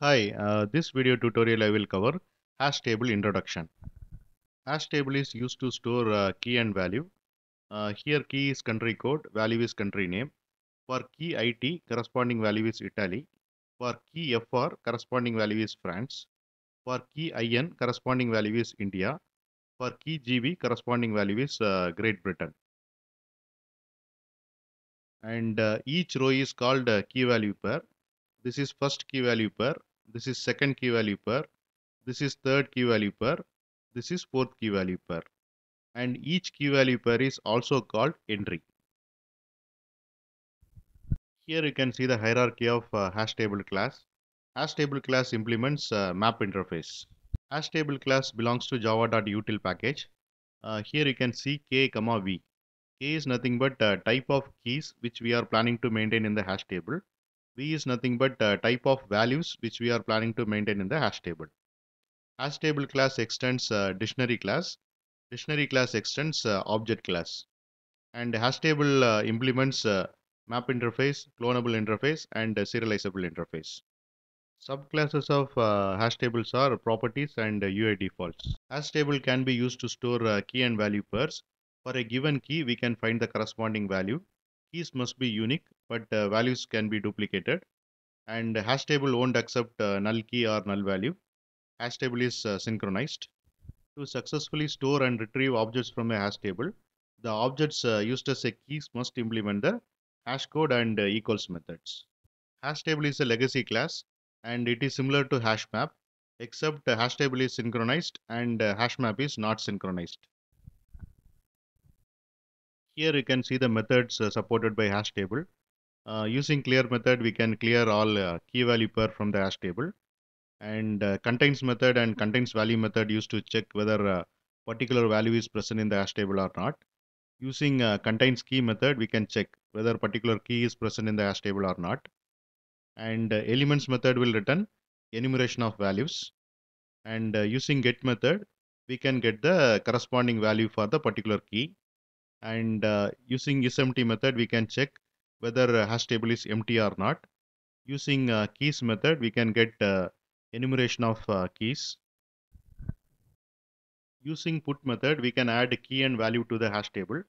Hi, uh, this video tutorial I will cover hash table introduction. Hash table is used to store uh, key and value. Uh, here key is country code, value is country name. For key IT, corresponding value is Italy. For key FR, corresponding value is France. For key IN, corresponding value is India. For key GB, corresponding value is uh, Great Britain. And uh, each row is called uh, key value pair. This is first key value pair. This is second key value pair. This is third key value pair. This is fourth key value pair. And each key value pair is also called entry. Here you can see the hierarchy of uh, hash table class. Hash table class implements uh, map interface. Hash table class belongs to java.util package. Uh, here you can see k comma v. k is nothing but uh, type of keys which we are planning to maintain in the hash table. V is nothing but uh, type of values which we are planning to maintain in the hash table. Hash table class extends uh, dictionary class. Dictionary class extends uh, object class. And hash table uh, implements uh, map interface, cloneable interface, and serializable interface. Subclasses of uh, hash tables are properties and UI defaults. Hash table can be used to store key and value pairs. For a given key, we can find the corresponding value. Keys must be unique, but uh, values can be duplicated. And hash table won't accept uh, null key or null value. Hash table is uh, synchronized. To successfully store and retrieve objects from a hash table, the objects uh, used as a keys must implement the hash code and uh, equals methods. Hash table is a legacy class and it is similar to hash map except hash table is synchronized and uh, hash map is not synchronized. Here you can see the methods supported by hash table. Uh, using clear method we can clear all uh, key value pair from the hash table. And uh, contains method and contains value method used to check whether uh, particular value is present in the hash table or not. Using contains key method we can check whether particular key is present in the hash table or not. And elements method will return enumeration of values. And using get method we can get the corresponding value for the particular key. And uh, using isempty method we can check whether hash table is empty or not. Using uh, keys method we can get uh, enumeration of uh, keys. Using put method we can add key and value to the hash table.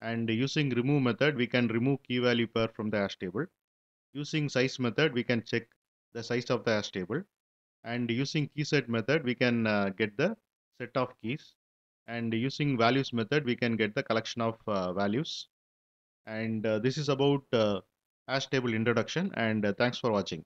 And using remove method we can remove key value pair from the hash table. Using size method we can check the size of the hash table. And using key set method we can uh, get the set of keys. And using values method we can get the collection of uh, values and uh, this is about uh, hash table introduction and uh, thanks for watching